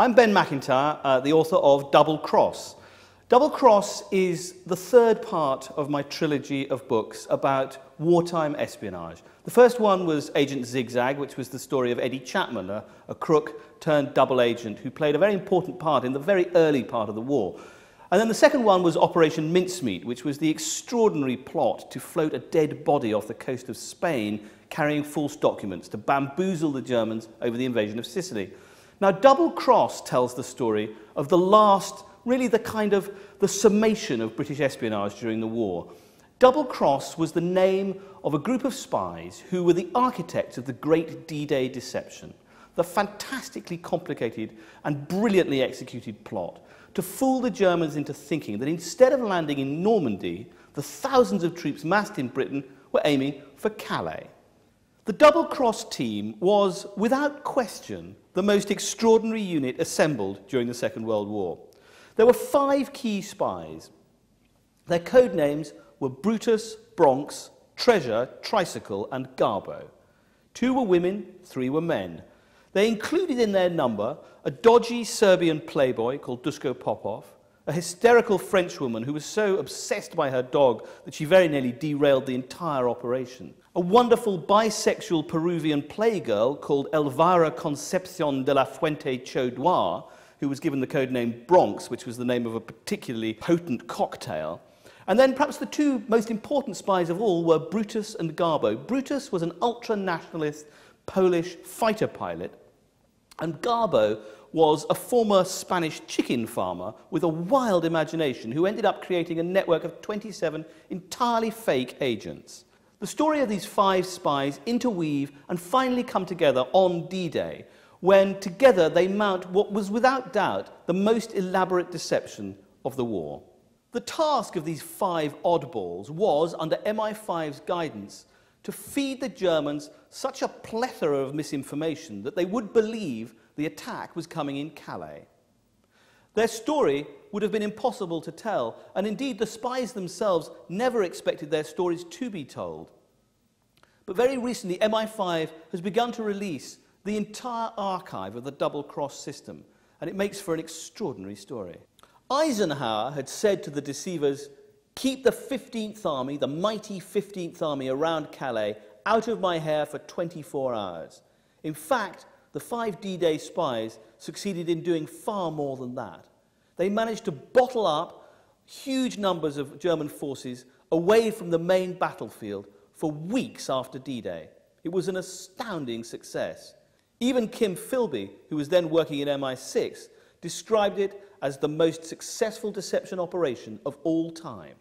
I'm Ben Macintyre, uh, the author of Double Cross. Double Cross is the third part of my trilogy of books about wartime espionage. The first one was Agent Zigzag, which was the story of Eddie Chapman, a, a crook turned double agent who played a very important part in the very early part of the war. And then the second one was Operation Mincemeat, which was the extraordinary plot to float a dead body off the coast of Spain carrying false documents to bamboozle the Germans over the invasion of Sicily. Now, Double Cross tells the story of the last, really the kind of the summation of British espionage during the war. Double Cross was the name of a group of spies who were the architects of the great D-Day deception, the fantastically complicated and brilliantly executed plot to fool the Germans into thinking that instead of landing in Normandy, the thousands of troops massed in Britain were aiming for Calais. The double cross team was, without question, the most extraordinary unit assembled during the Second World War. There were five key spies. Their code names were Brutus, Bronx, Treasure, Tricycle, and Garbo. Two were women, three were men. They included in their number a dodgy Serbian playboy called Dusko Popov, a hysterical Frenchwoman who was so obsessed by her dog that she very nearly derailed the entire operation, a wonderful bisexual Peruvian playgirl called Elvira Concepcion de la Fuente Chaudoir, who was given the code name Bronx, which was the name of a particularly potent cocktail. And then perhaps the two most important spies of all were Brutus and Garbo. Brutus was an ultra-nationalist Polish fighter pilot, and Garbo was a former Spanish chicken farmer with a wild imagination who ended up creating a network of 27 entirely fake agents. The story of these five spies interweave and finally come together on D-Day, when together they mount what was without doubt the most elaborate deception of the war. The task of these five oddballs was, under MI5's guidance, to feed the Germans such a plethora of misinformation that they would believe the attack was coming in Calais. Their story would have been impossible to tell, and indeed the spies themselves never expected their stories to be told. But very recently, MI5 has begun to release the entire archive of the double cross system, and it makes for an extraordinary story. Eisenhower had said to the deceivers, Keep the 15th Army, the mighty 15th Army around Calais, out of my hair for 24 hours. In fact, the five D-Day spies succeeded in doing far more than that. They managed to bottle up huge numbers of German forces away from the main battlefield for weeks after D-Day. It was an astounding success. Even Kim Philby, who was then working in MI6, described it as the most successful deception operation of all time.